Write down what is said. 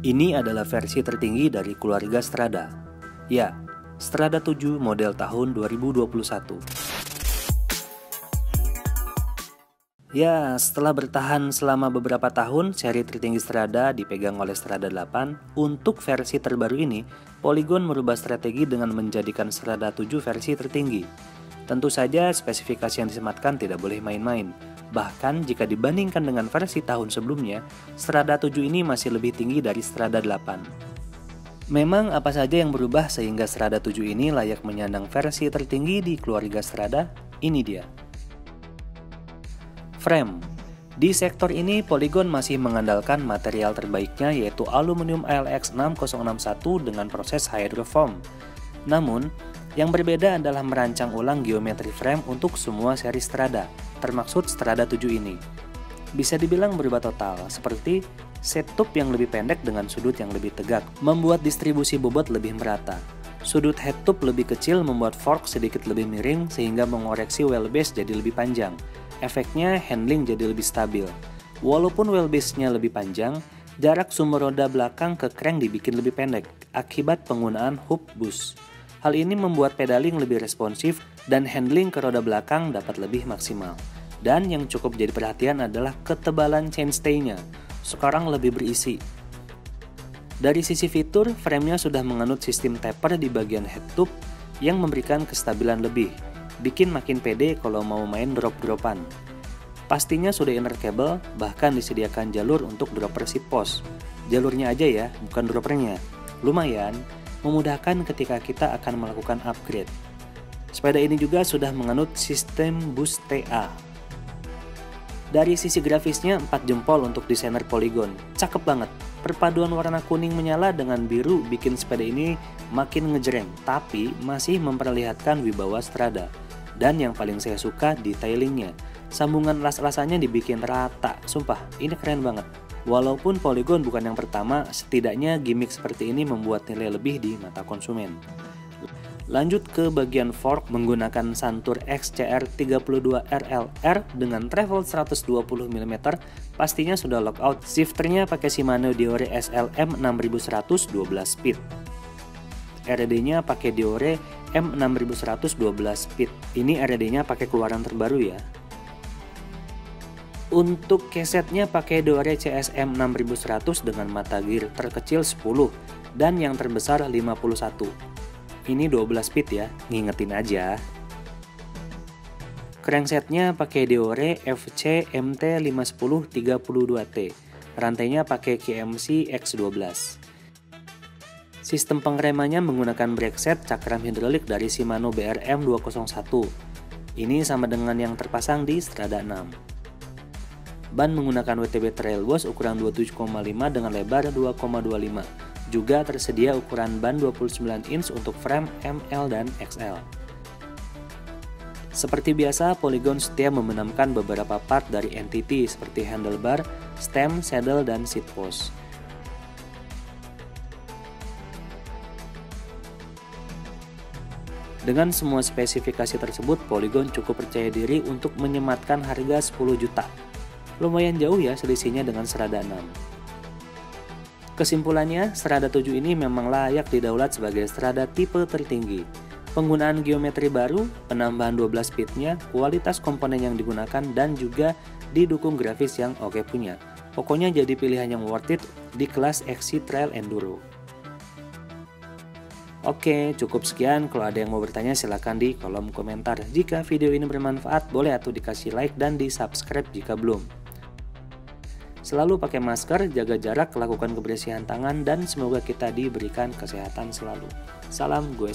Ini adalah versi tertinggi dari keluarga Strada. Ya, Strada 7 model tahun 2021. Ya, setelah bertahan selama beberapa tahun, seri tertinggi Strada dipegang oleh Strada 8. Untuk versi terbaru ini, Polygon merubah strategi dengan menjadikan Strada 7 versi tertinggi. Tentu saja spesifikasi yang disematkan tidak boleh main-main. Bahkan jika dibandingkan dengan versi tahun sebelumnya, Strada 7 ini masih lebih tinggi dari Strada 8. Memang apa saja yang berubah sehingga Strada 7 ini layak menyandang versi tertinggi di keluarga Strada? Ini dia. Frame di sektor ini, Polygon masih mengandalkan material terbaiknya yaitu aluminium ALX 6061 dengan proses hydroform. Namun, yang berbeda adalah merancang ulang geometri frame untuk semua seri Strada, termaksud Strada 7 ini. Bisa dibilang berubah total, seperti setup yang lebih pendek dengan sudut yang lebih tegak, membuat distribusi bobot lebih merata. Sudut head tube lebih kecil membuat fork sedikit lebih miring sehingga mengoreksi wheelbase jadi lebih panjang. Efeknya handling jadi lebih stabil. Walaupun wheelbase-nya lebih panjang, jarak sumber roda belakang ke crank dibikin lebih pendek akibat penggunaan hoop boost. Hal ini membuat pedaling lebih responsif dan handling ke roda belakang dapat lebih maksimal. Dan yang cukup jadi perhatian adalah ketebalan chainstay-nya. Sekarang lebih berisi. Dari sisi fitur, framenya sudah menganut sistem taper di bagian head tube yang memberikan kestabilan lebih, bikin makin pede kalau mau main drop-dropan. Pastinya sudah inner cable, bahkan disediakan jalur untuk dropper seat post. Jalurnya aja ya, bukan droppernya. Lumayan, memudahkan ketika kita akan melakukan upgrade. Sepeda ini juga sudah menganut sistem boost TA. Dari sisi grafisnya 4 jempol untuk desainer Polygon. Cakep banget. Perpaduan warna kuning menyala dengan biru bikin sepeda ini makin ngejreng, tapi masih memperlihatkan wibawa Strada. Dan yang paling saya suka detailingnya. Sambungan las-lasannya dibikin rata. Sumpah, ini keren banget. Walaupun Polygon bukan yang pertama, setidaknya gimmick seperti ini membuat nilai lebih di mata konsumen. Lanjut ke bagian fork menggunakan Santur XCR32RLR dengan travel 120 mm, pastinya sudah lockout. Shifternya pakai Shimano Diore SLM 6100 12 speed. RD-nya pakai Diore M6100 12 speed. Ini RD-nya pakai keluaran terbaru ya. Untuk kesetnya pakai Dore CSM 6100 dengan mata gear terkecil 10 dan yang terbesar 51. Ini 12 speed ya, ngingetin aja. Cranksetnya pakai Deore FC MT 510 32T. Rantainya pakai KMC X12. Sistem pengeremannya menggunakan brake set cakram hidrolik dari Shimano BRM 201. Ini sama dengan yang terpasang di Strada 6. Ban menggunakan WTB Trail Boss ukuran 27,5 dengan lebar 2,25. Juga tersedia ukuran ban 29 inch untuk frame ML dan XL. Seperti biasa, Polygon setia membenamkan beberapa part dari entity seperti handlebar, stem, saddle, dan seat post. Dengan semua spesifikasi tersebut, Polygon cukup percaya diri untuk menyematkan harga 10 juta Lumayan jauh ya selisihnya dengan Serada 6. Kesimpulannya, Serada 7 ini memang layak didaulat sebagai Serada tipe tertinggi. Penggunaan geometri baru, penambahan 12 speednya, kualitas komponen yang digunakan, dan juga didukung grafis yang oke punya. Pokoknya jadi pilihan yang worth it di kelas XC Trail Enduro. Oke, cukup sekian. Kalau ada yang mau bertanya silahkan di kolom komentar. Jika video ini bermanfaat, boleh atau dikasih like dan di subscribe jika belum. Selalu pakai masker, jaga jarak, lakukan kebersihan tangan, dan semoga kita diberikan kesehatan selalu. Salam gue